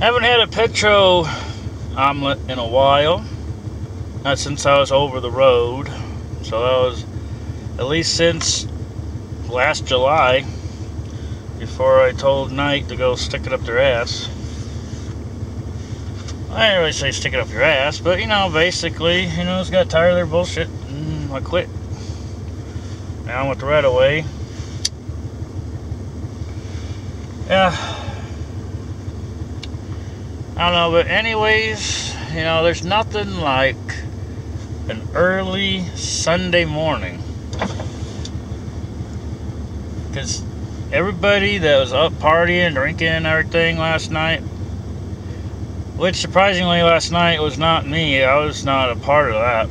Haven't had a Petro omelet in a while. Not since I was over the road. So that was at least since last July before I told Knight to go stick it up their ass. I didn't really say stick it up your ass, but you know, basically, you know, it's got tired of their bullshit and I quit. Now I'm with the Reddaway. Yeah. I don't know, but anyways, you know, there's nothing like an early Sunday morning. Because everybody that was up partying, drinking, and everything last night, which surprisingly last night was not me, I was not a part of that.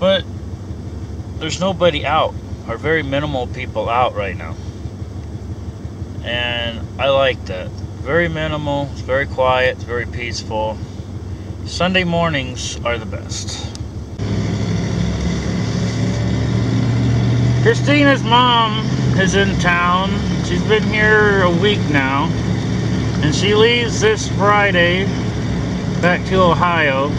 But there's nobody out, or very minimal people out right now. And I like that. Very minimal, very quiet, very peaceful. Sunday mornings are the best. Christina's mom is in town. She's been here a week now. And she leaves this Friday back to Ohio.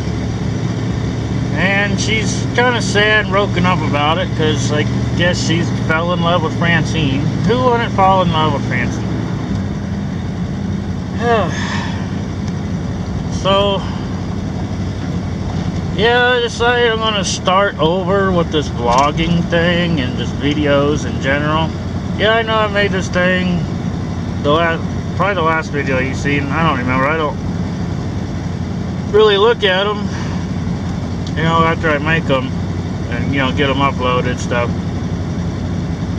And she's kind of sad and broken up about it because I guess she's fell in love with Francine. Who wouldn't fall in love with Francine? so, yeah, I decided I'm to start over with this vlogging thing and just videos in general. Yeah, I know I made this thing the last, probably the last video you've seen. I don't remember. I don't really look at them, you know, after I make them and, you know, get them uploaded stuff.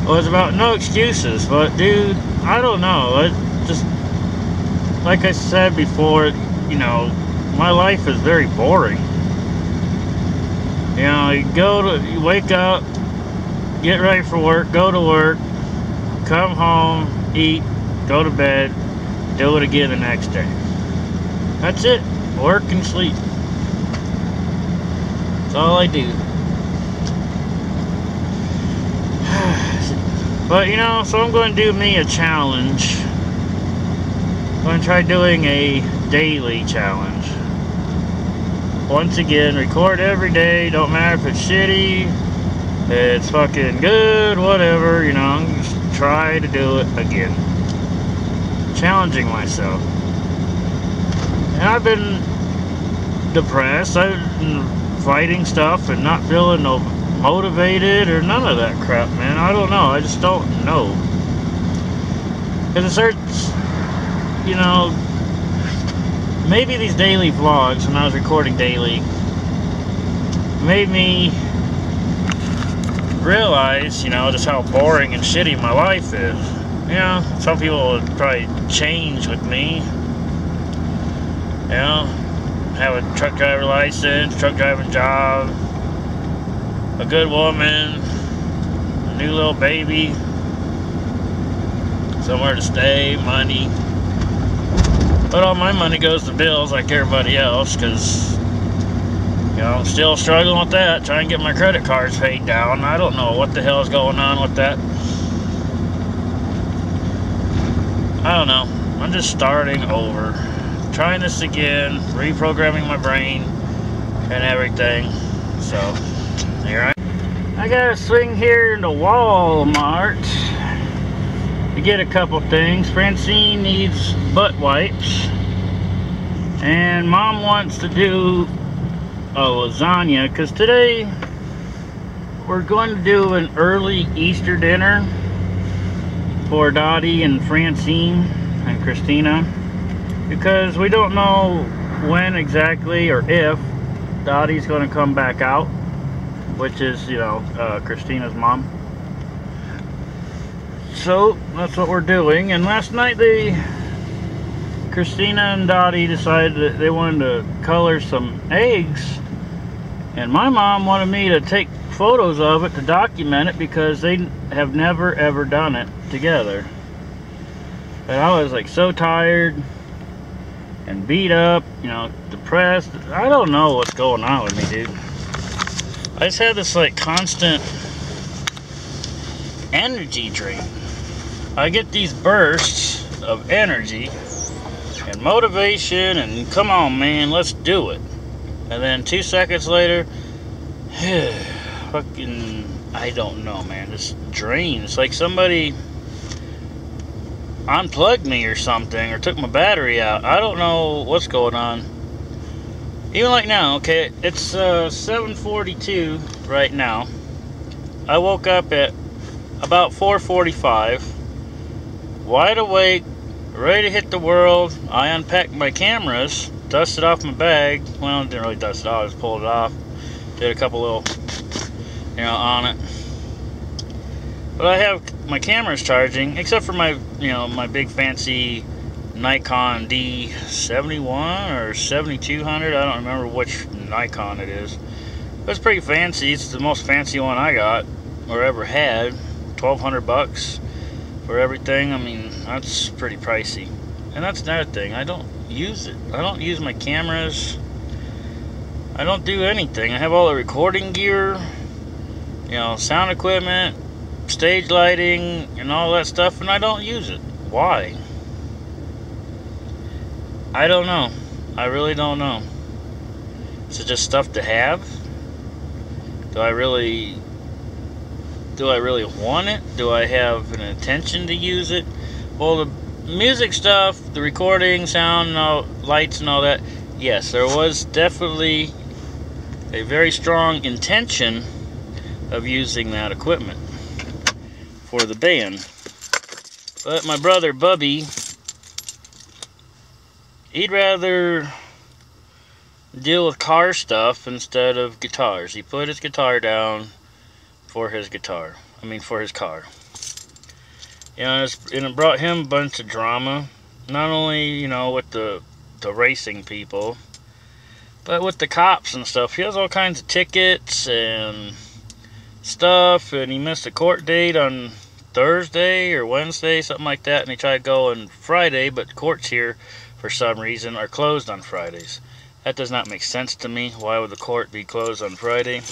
It was about no excuses, but dude, I don't know. I just, like I said before, you know, my life is very boring. You know, you go to, you wake up, get ready for work, go to work, come home, eat, go to bed, do it again the next day. That's it. Work and sleep. That's all I do. But you know, so I'm going to do me a challenge. I'm going to try doing a daily challenge once again, record every day. Don't matter if it's shitty, it's fucking good, whatever, you know, just try to do it again. Challenging myself. And I've been depressed. I've been fighting stuff and not feeling no motivated or none of that crap, man. I don't know. I just don't know. Because it starts, you know, maybe these daily vlogs, when I was recording daily, made me realize, you know, just how boring and shitty my life is. You know, some people would probably change with me. You know, have a truck driver license, truck driving job, a good woman, a new little baby, somewhere to stay, money. But all my money goes to bills like everybody else because, you know, I'm still struggling with that, trying to get my credit cards paid down. I don't know what the hell is going on with that. I don't know. I'm just starting over. Trying this again, reprogramming my brain and everything. So, here I I got a swing here in into Walmart to get a couple things. Francine needs butt wipes. And mom wants to do a lasagna because today we're going to do an early Easter dinner for Dottie and Francine and Christina because we don't know when exactly or if Dottie's going to come back out which is, you know, uh, Christina's mom so that's what we're doing. And last night they Christina and Dottie decided that they wanted to color some eggs. And my mom wanted me to take photos of it to document it because they have never ever done it together. And I was like so tired and beat up you know depressed. I don't know what's going on with me dude. I just have this like constant energy drain. I get these bursts of energy and motivation and come on man, let's do it. And then two seconds later, fucking I don't know man, just drain. It's like somebody unplugged me or something or took my battery out. I don't know what's going on. Even like now, okay, it's uh, 7:42 right now. I woke up at about 4:45, wide awake, ready to hit the world. I unpacked my cameras, dusted off my bag. Well, didn't really dust it off, just pulled it off. Did a couple little, you know, on it. But I have my camera's charging, except for my, you know, my big fancy Nikon D71 or 7200. I don't remember which Nikon it is. But it's pretty fancy. It's the most fancy one I got or ever had. 1200 bucks for everything. I mean, that's pretty pricey. And that's another thing. I don't use it. I don't use my cameras. I don't do anything. I have all the recording gear, you know, sound equipment, stage lighting and all that stuff, and I don't use it. Why? I don't know. I really don't know. Is it just stuff to have? Do I really do I really want it? Do I have an intention to use it? Well, the music stuff, the recording, sound, and all, lights, and all that. Yes, there was definitely a very strong intention of using that equipment for the band. But my brother Bubby, he'd rather deal with car stuff instead of guitars. He put his guitar down for his guitar. I mean, for his car. You know, and it brought him a bunch of drama. Not only, you know, with the, the racing people, but with the cops and stuff. He has all kinds of tickets and stuff, and he missed a court date on Thursday or Wednesday, something like that, and he tried to go on Friday, but courts here, for some reason, are closed on Fridays. That does not make sense to me. Why would the court be closed on Friday?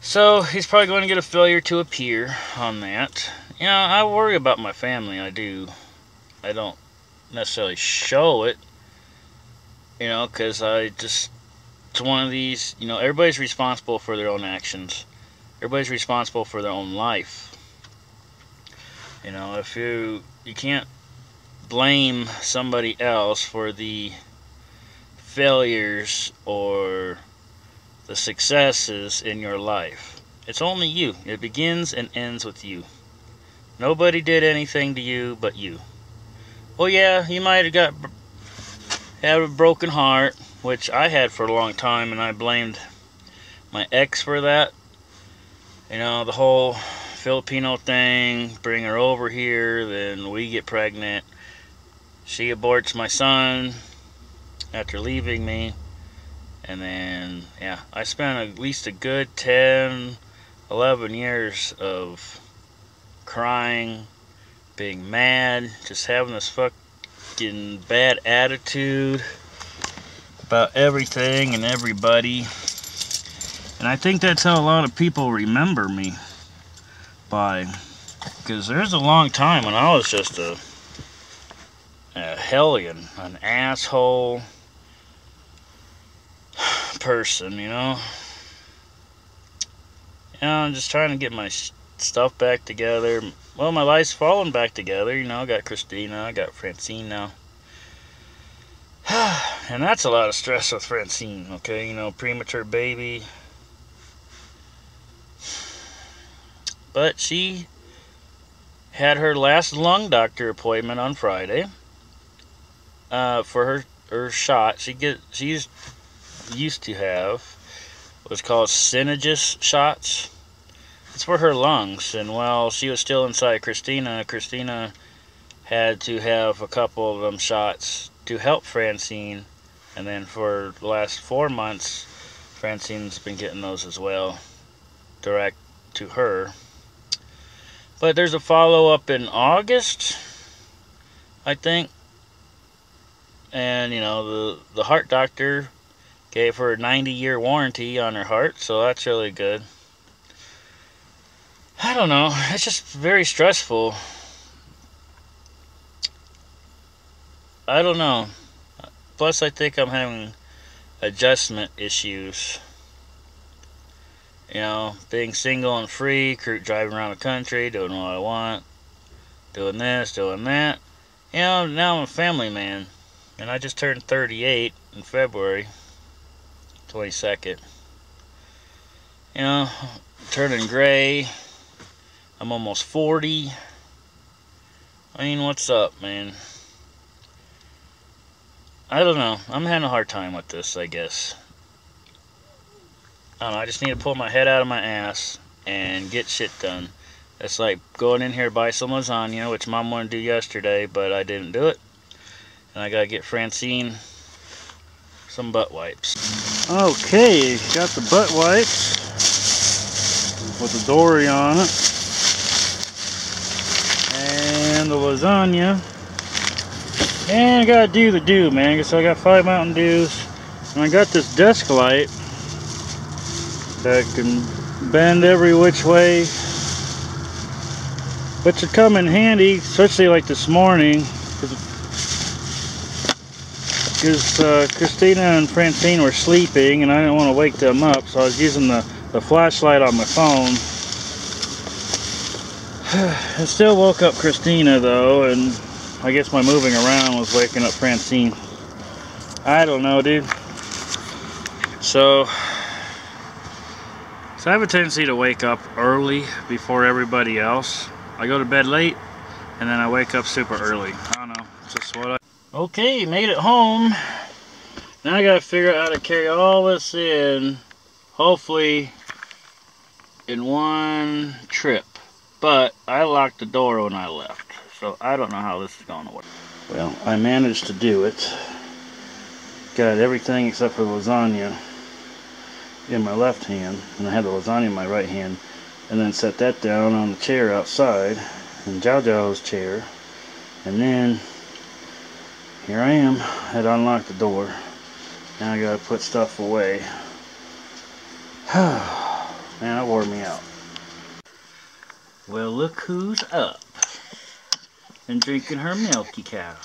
So, he's probably going to get a failure to appear on that. You know, I worry about my family, I do. I don't necessarily show it, you know, because I just, it's one of these, you know, everybody's responsible for their own actions. Everybody's responsible for their own life. You know, if you you can't blame somebody else for the failures or the successes in your life. It's only you. It begins and ends with you. Nobody did anything to you but you. Well, yeah, you might have got had a broken heart, which I had for a long time, and I blamed my ex for that. You know, the whole Filipino thing, bring her over here, then we get pregnant. She aborts my son after leaving me. And then, yeah, I spent at least a good 10, 11 years of crying, being mad, just having this fucking bad attitude about everything and everybody. And I think that's how a lot of people remember me by because there's a long time when I was just a, a hellion, an asshole person, you know. You know, I'm just trying to get my stuff back together. Well, my life's falling back together, you know. I got Christina, I got Francine now. and that's a lot of stress with Francine, okay? You know, premature baby, But she had her last lung doctor appointment on Friday uh, for her her shot. She get she's used to have was called Synagis shots. It's for her lungs, and while she was still inside Christina, Christina had to have a couple of them shots to help Francine, and then for the last four months, Francine's been getting those as well, direct to her. But there's a follow-up in August, I think. And, you know, the, the heart doctor Gave her a 90 year warranty on her heart, so that's really good. I don't know. It's just very stressful. I don't know. Plus, I think I'm having adjustment issues. You know, being single and free, driving around the country, doing what I want, doing this, doing that. You know, now I'm a family man. And I just turned 38 in February 22nd. You know, turning gray. I'm almost 40. I mean, what's up, man? I don't know. I'm having a hard time with this, I guess. I don't know. I just need to pull my head out of my ass and get shit done. It's like going in here buy some lasagna, which mom wanted to do yesterday, but I didn't do it. And I gotta get Francine some butt wipes. Okay, got the butt wipes with the dory on it. And the lasagna. And I gotta do the do, man. So I got five Mountain Dews. And I got this desk light that can bend every which way which would come in handy especially like this morning because uh, Christina and Francine were sleeping and I didn't want to wake them up so I was using the, the flashlight on my phone I still woke up Christina though and I guess my moving around was waking up Francine I don't know dude so so I have a tendency to wake up early before everybody else. I go to bed late and then I wake up super early. I don't know, it's just what I... Okay, made it home. Now I gotta figure out how to carry all this in, hopefully in one trip. But I locked the door when I left, so I don't know how this is gonna work. Well, I managed to do it. Got everything except for the lasagna in my left hand and I had the lasagna in my right hand and then set that down on the chair outside in Jiao Jiao's chair and then here I am. Had unlocked the door. Now I gotta put stuff away. Man that wore me out. Well look who's up. And drinking her milky cow.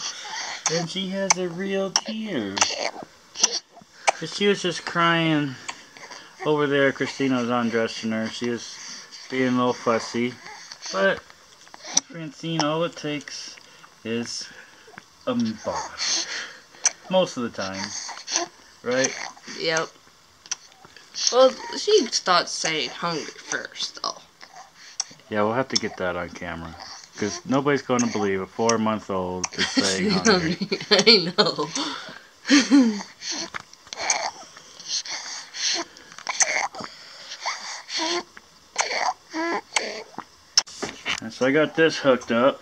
And she has a real tear. She was just crying over there, Christina was undressing her. She was being a little fussy. But Francine, all it takes is Um, a boss. Most of the time. Right? Yep. Well, she starts saying hungry first, though. Yeah, we'll have to get that on camera. Because nobody's going to believe a four-month-old is saying hungry. I know. So I got this hooked up.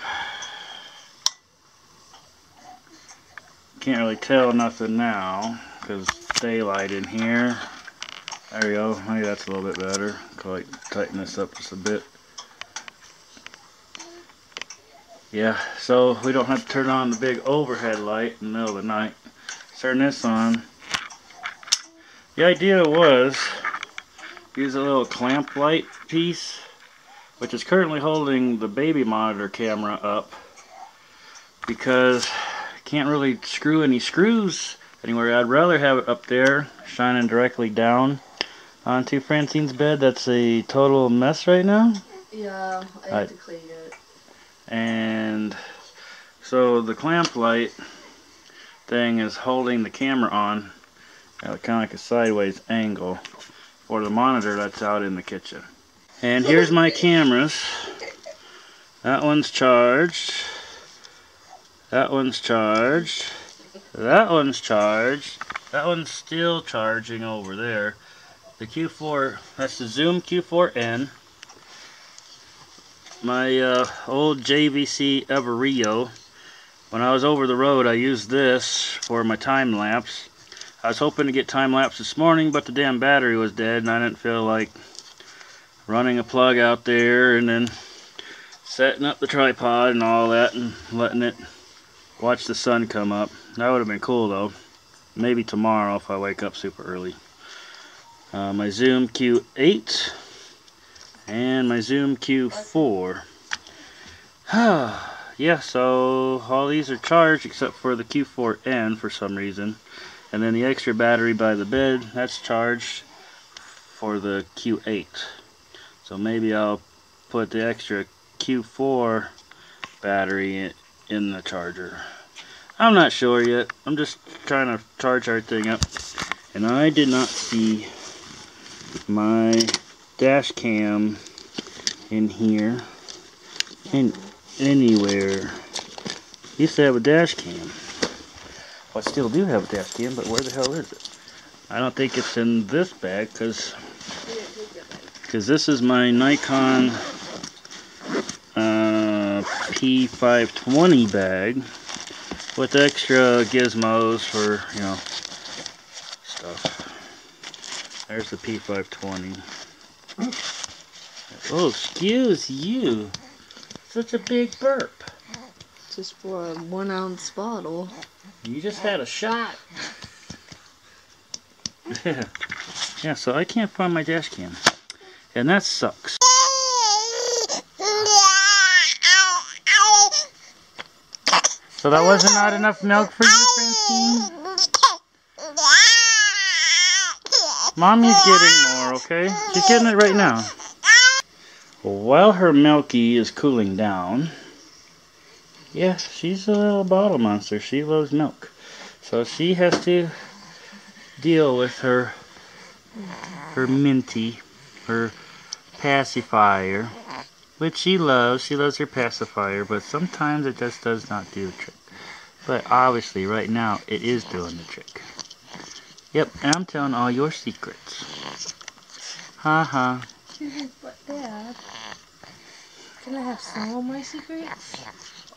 Can't really tell nothing now because daylight in here. There we go. Maybe that's a little bit better. Quite tighten this up just a bit. Yeah, so we don't have to turn on the big overhead light in the middle of the night. Turn this on. The idea was use a little clamp light piece which is currently holding the baby monitor camera up because can't really screw any screws anywhere. I'd rather have it up there shining directly down onto Francine's bed. That's a total mess right now. Yeah, I have to clean it. And so the clamp light thing is holding the camera on at kind of like a sideways angle for the monitor that's out in the kitchen. And here's my cameras. That one's charged. That one's charged. That one's charged. That one's still charging over there. The Q4, that's the Zoom Q4N. My uh, old JVC Everio. When I was over the road, I used this for my time lapse. I was hoping to get time lapse this morning, but the damn battery was dead, and I didn't feel like running a plug out there and then setting up the tripod and all that and letting it watch the sun come up. That would have been cool though. maybe tomorrow if I wake up super early. Uh, my Zoom Q8 and my Zoom Q4. yeah, so all these are charged except for the Q4N for some reason. And then the extra battery by the bed, that's charged for the Q8. So maybe I'll put the extra Q4 battery in the charger. I'm not sure yet. I'm just trying to charge everything up. And I did not see my dash cam in here in anywhere. Used to have a dash cam. Well, I still do have a dash cam, but where the hell is it? I don't think it's in this bag because because this is my Nikon uh, P520 bag with extra gizmos for, you know, stuff. There's the P520. Oh, excuse you. Such a big burp. Just for a one ounce bottle. You just had a shot. Yeah. Yeah, so I can't find my dash cam. And that sucks. So that wasn't not enough milk for you, Francine? Mommy's getting more, okay? She's getting it right now. While her Milky is cooling down, yeah, she's a little bottle monster. She loves milk. So she has to deal with her her minty, her pacifier, which she loves. She loves her pacifier, but sometimes it just does not do the trick. But obviously, right now, it is doing the trick. Yep, and I'm telling all your secrets. Ha ha. But Dad, can I have some of my secrets?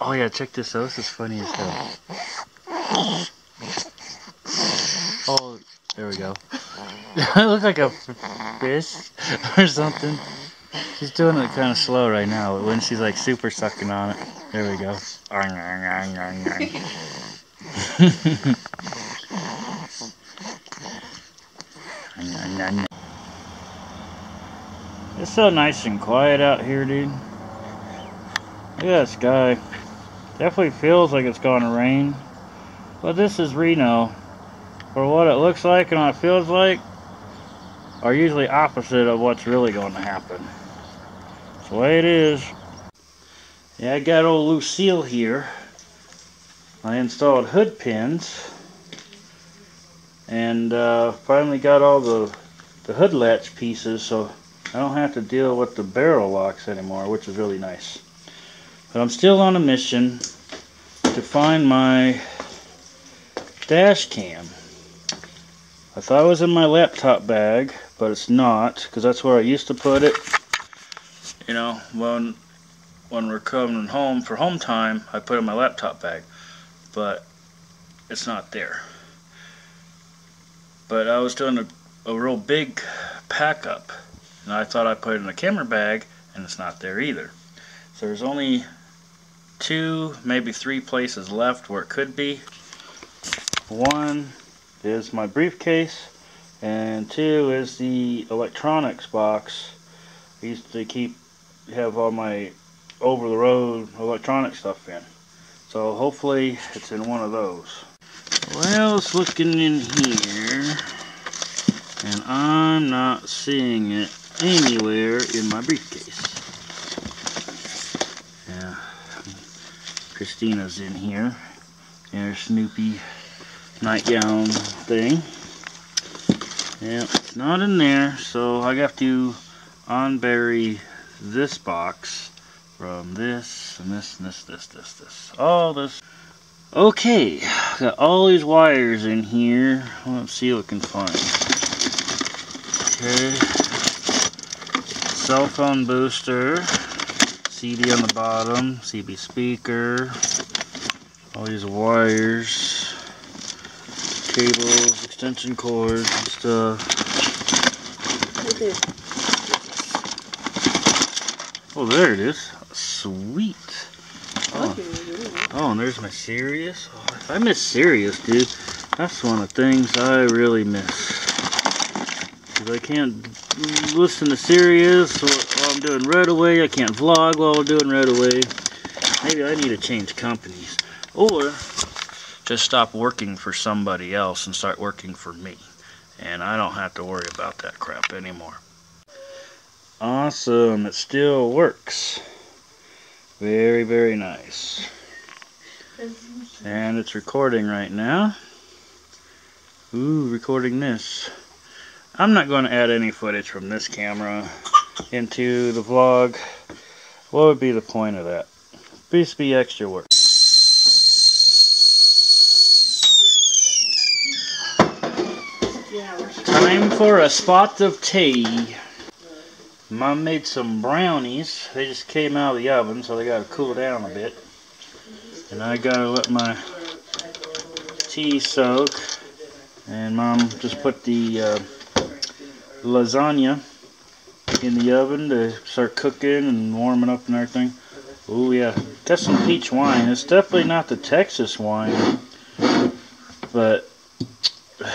Oh yeah, check this out. This is funny as hell. Oh, there we go. it looks like a fish or something. She's doing it kind of slow right now, but when she's like super sucking on it, there we go. It's so nice and quiet out here, dude. Look at that sky. Definitely feels like it's going to rain. But this is Reno. For what it looks like and what it feels like are usually opposite of what's really going to happen. It's the way it is. Yeah, I got old Lucille here. I installed hood pins and uh, finally got all the, the hood latch pieces so I don't have to deal with the barrel locks anymore, which is really nice. But I'm still on a mission to find my dash cam. I thought it was in my laptop bag, but it's not, because that's where I used to put it. You know, when when we're coming home for home time, I put in my laptop bag, but it's not there. But I was doing a, a real big pack up, and I thought I put it in a camera bag, and it's not there either. So there's only two, maybe three places left where it could be. One is my briefcase, and two is the electronics box. I used to keep have all my over-the-road electronic stuff in. So hopefully it's in one of those. Well, it's looking in here, and I'm not seeing it anywhere in my briefcase. Yeah, Christina's in here. There's Snoopy nightgown thing. Yeah, it's not in there, so I have to unbury this box from this and this and this, this, this, this. All this. Okay, got all these wires in here. Let's see what we can find. Okay. Cell phone booster. CD on the bottom. CB speaker. All these wires. Cables, extension cords and stuff. Oh, there it is. Sweet. Oh, oh and there's my Sirius. Oh, I miss Sirius, dude, That's one of the things I really miss. Because I can't listen to Sirius while I'm doing Reddaway. I can't vlog while I'm doing Reddaway. Maybe I need to change companies. Or just stop working for somebody else and start working for me. And I don't have to worry about that crap anymore. Awesome. It still works. Very, very nice. And it's recording right now. Ooh, recording this. I'm not going to add any footage from this camera into the vlog. What would be the point of that? Just be extra work. Time for a spot of tea. Mom made some brownies. They just came out of the oven, so they got to cool down a bit. And I got to let my tea soak. And Mom just put the uh, lasagna in the oven to start cooking and warming up and everything. Oh yeah, got some peach wine. It's definitely not the Texas wine, but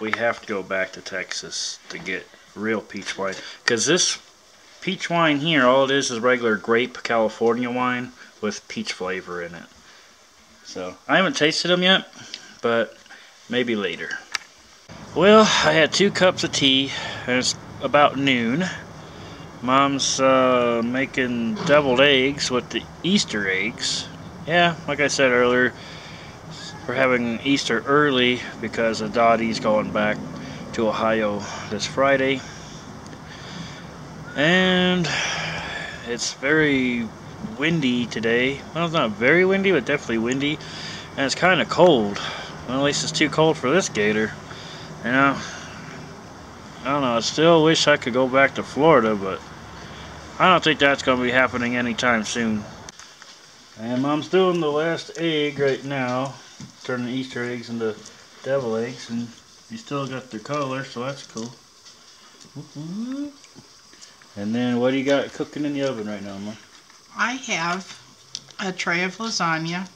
we have to go back to Texas to get real peach wine. Because this peach wine here, all it is is regular grape California wine with peach flavor in it. So, I haven't tasted them yet, but maybe later. Well, I had two cups of tea, and it's about noon. Mom's uh, making deviled eggs with the Easter eggs. Yeah, like I said earlier, we're having Easter early because of Dottie's going back to Ohio this Friday. And it's very windy today. Well, it's not very windy, but definitely windy. And it's kind of cold. Well, at least it's too cold for this gator. You know, I don't know. I still wish I could go back to Florida, but I don't think that's going to be happening anytime soon. And Mom's doing the last egg right now, turning Easter eggs into devil eggs, and you still got their color, so that's cool. And then what do you got cooking in the oven right now, Mom? I have a tray of lasagna,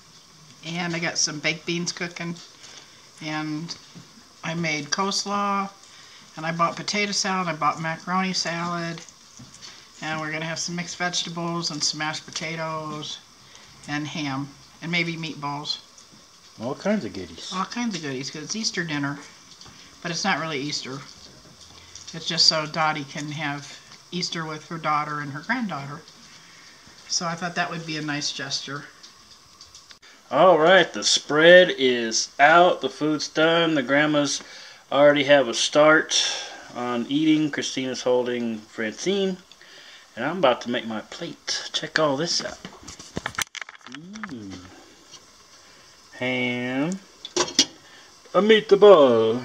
and I got some baked beans cooking, and I made coleslaw, and I bought potato salad, I bought macaroni salad, and we're going to have some mixed vegetables and some mashed potatoes and ham, and maybe meatballs. All kinds of goodies. All kinds of goodies, because it's Easter dinner, but it's not really Easter. It's just so Dottie can have Easter with her daughter and her granddaughter. So I thought that would be a nice gesture. All right, the spread is out. The food's done. The grandmas already have a start on eating. Christina's holding Francine. And I'm about to make my plate. Check all this out. Mm. Ham. A meatball.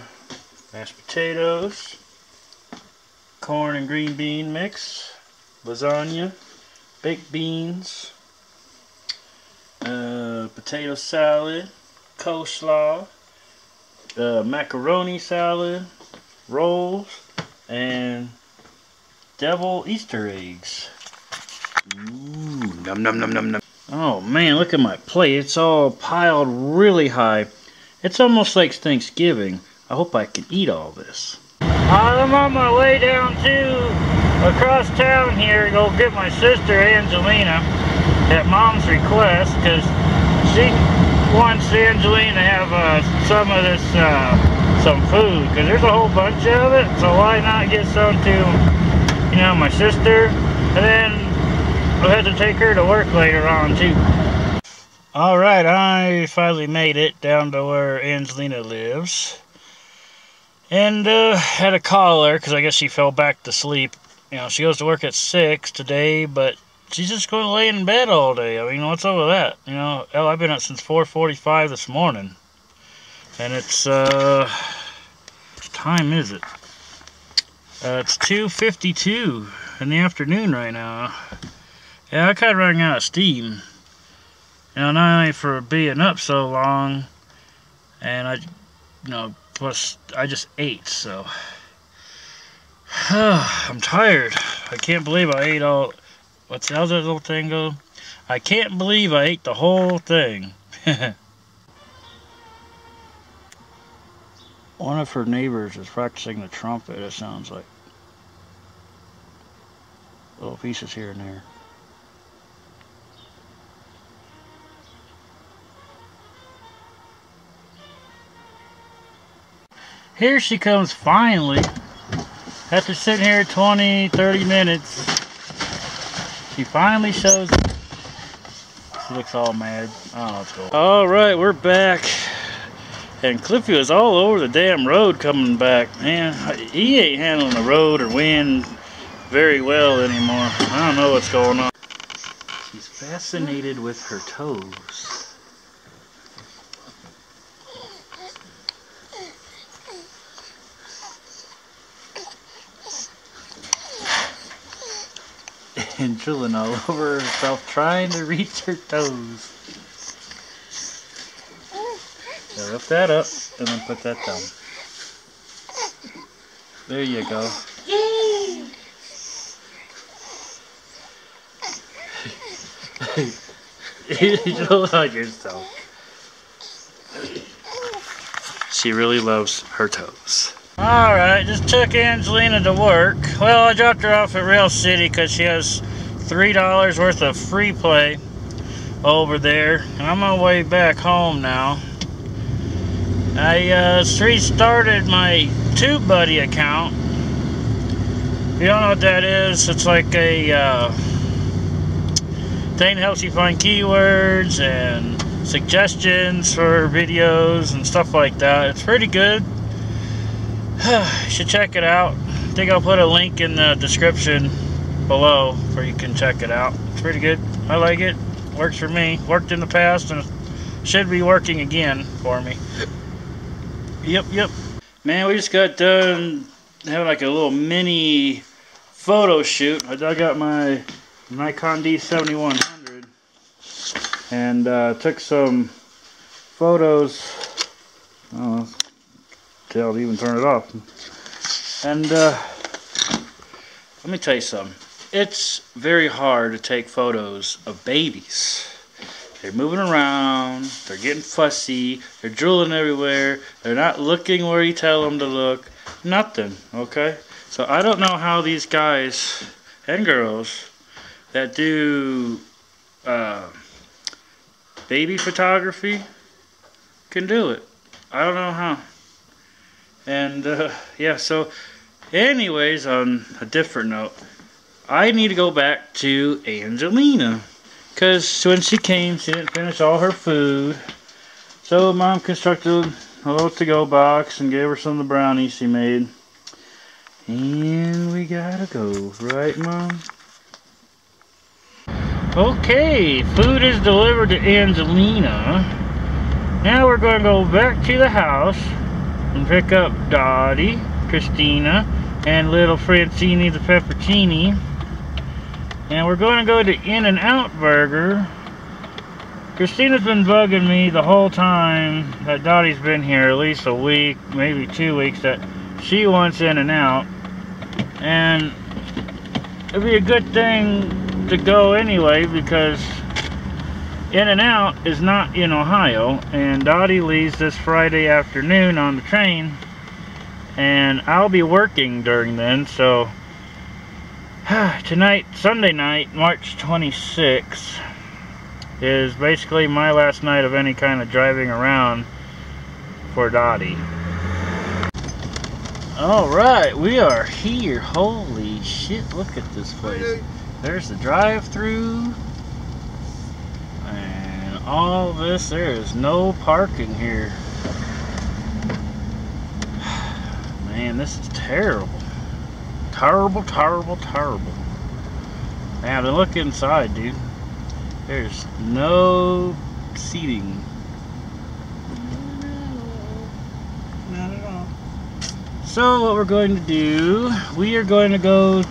Mashed potatoes. Corn and green bean mix. Lasagna. Baked beans. Uh, potato salad. Coleslaw. Uh, macaroni salad. Rolls. And devil Easter eggs. Ooh, num num num num num. Oh man, look at my plate. It's all piled really high. It's almost like Thanksgiving. I hope I can eat all this. I'm on my way down to across town here to go get my sister Angelina at mom's request because she wants Angelina to have uh, some of this, uh, some food because there's a whole bunch of it. So why not get some to, you know, my sister and then I'll have to take her to work later on too. Alright, I finally made it down to where Angelina lives. And uh, had a call because I guess she fell back to sleep. You know, she goes to work at 6 today, but she's just going to lay in bed all day. I mean, what's up with that? You know, hell, I've been up since 4.45 this morning. And it's, uh, what time is it? Uh, it's 2.52 in the afternoon right now. Yeah, I kind of running out of steam. You know, not only for being up so long, and I, you know, Plus, I just ate, so. I'm tired. I can't believe I ate all. What's the other little thing go? I can't believe I ate the whole thing. One of her neighbors is practicing the trumpet, it sounds like. Little pieces here and there. Here she comes finally. After sitting here 20, 30 minutes, she finally shows up. She looks all mad. I don't know what's going on. Alright, we're back. And Cliffy was all over the damn road coming back. Man, he ain't handling the road or wind very well anymore. I don't know what's going on. She's fascinated with her toes. And drilling all over herself trying to reach her toes. So lift that up and then put that down. There you go. you like yourself. She really loves her toes. Alright, just took Angelina to work. Well, I dropped her off at Rail City because she has $3 worth of free play over there. And I'm on my way back home now. I uh, restarted my TubeBuddy account. If you don't know what that is, it's like a uh, thing that helps you find keywords and suggestions for videos and stuff like that. It's pretty good. you should check it out. I think I'll put a link in the description below where you can check it out. It's pretty good. I like it. Works for me. Worked in the past and should be working again for me. Yep, yep. Man, we just got done having like a little mini photo shoot. I dug out my Nikon D7100 and uh, took some photos. Oh, tell to even turn it off. And uh, let me tell you something. It's very hard to take photos of babies. They're moving around, they're getting fussy, they're drooling everywhere, they're not looking where you tell them to look, nothing, okay? So I don't know how these guys and girls that do uh, baby photography can do it. I don't know how. And uh, yeah, so anyways, on a different note, I need to go back to Angelina. Because when she came, she didn't finish all her food. So mom constructed a little to-go box and gave her some of the brownies she made. And we gotta go, right mom? Okay, food is delivered to Angelina. Now we're going to go back to the house and pick up Dottie, Christina, and little Francini the Peppercini. And we're going to go to In-N-Out Burger. Christina's been bugging me the whole time that Dottie's been here, at least a week, maybe two weeks, that she wants In-N-Out. And it'd be a good thing to go anyway because In-N-Out is not in Ohio and Dottie leaves this Friday afternoon on the train and I'll be working during then so tonight Sunday night March 26th is basically my last night of any kind of driving around for Dottie Alright, we are here. Holy shit, look at this place. There's the drive-through. And all this, there is no parking here. Man, this is terrible. Terrible, terrible, terrible. Now, to look inside, dude. There's no seating. Not at all. So what we're going to do, we are going to go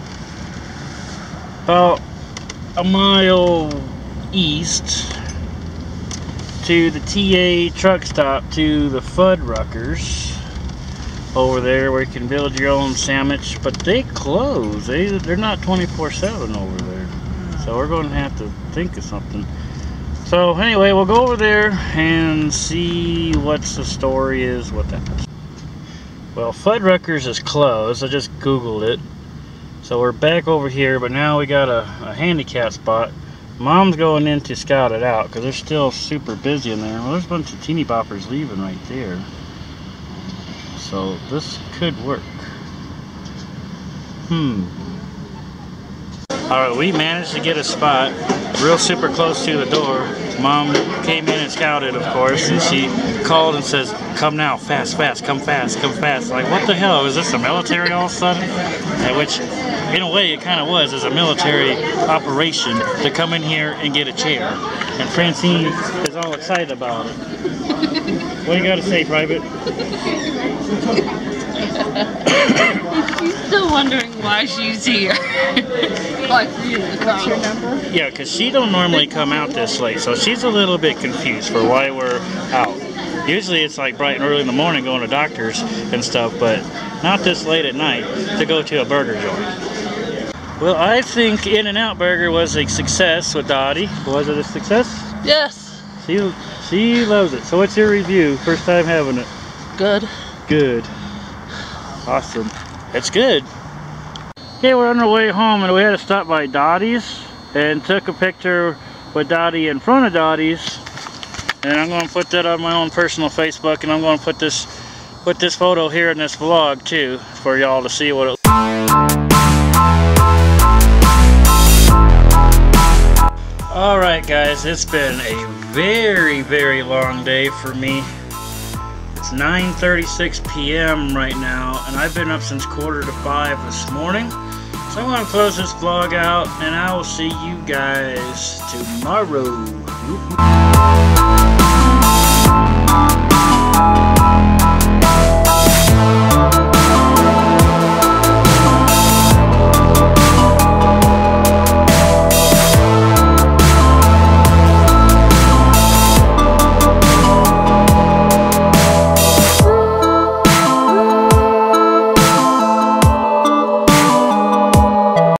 about a mile east to the TA truck stop to the Fuddruckers over there where you can build your own sandwich but they close they, they're not 24-7 over there so we're going to have to think of something so anyway we'll go over there and see what the story is with that Well, Fuddruckers is closed. I just Googled it. So we're back over here, but now we got a, a handicap spot. Mom's going in to scout it out because they're still super busy in there. Well, there's a bunch of teeny boppers leaving right there. So this could work. Hmm. Alright, we managed to get a spot real super close to the door. Mom came in and scouted, of course, and she called and says, come now, fast, fast, come fast, come fast. Like, what the hell? Is this a military all of a sudden? At which, in a way, it kind of was as a military operation to come in here and get a chair. And Francine is all excited about it. What do you got to say, Private? She's still wondering why she's here. like, What's your number? Yeah, because she don't normally come out this late, so she's a little bit confused for why we're out. Usually it's like bright and early in the morning going to doctors and stuff, but not this late at night to go to a burger joint. Well, I think In-N-Out Burger was a success with Dottie. Was it a success? Yes. She, she loves it. So what's your review? First time having it. Good. Good. Awesome. It's good. Okay, we're on our way home and we had to stop by Dottie's and took a picture with Dottie in front of Dottie's. And I'm going to put that on my own personal Facebook and I'm going to put this put this photo here in this vlog too for y'all to see what it looks like. Alright guys, it's been a very very long day for me. It's 9.36 p.m. right now, and I've been up since quarter to 5 this morning. So I'm going to close this vlog out, and I will see you guys tomorrow.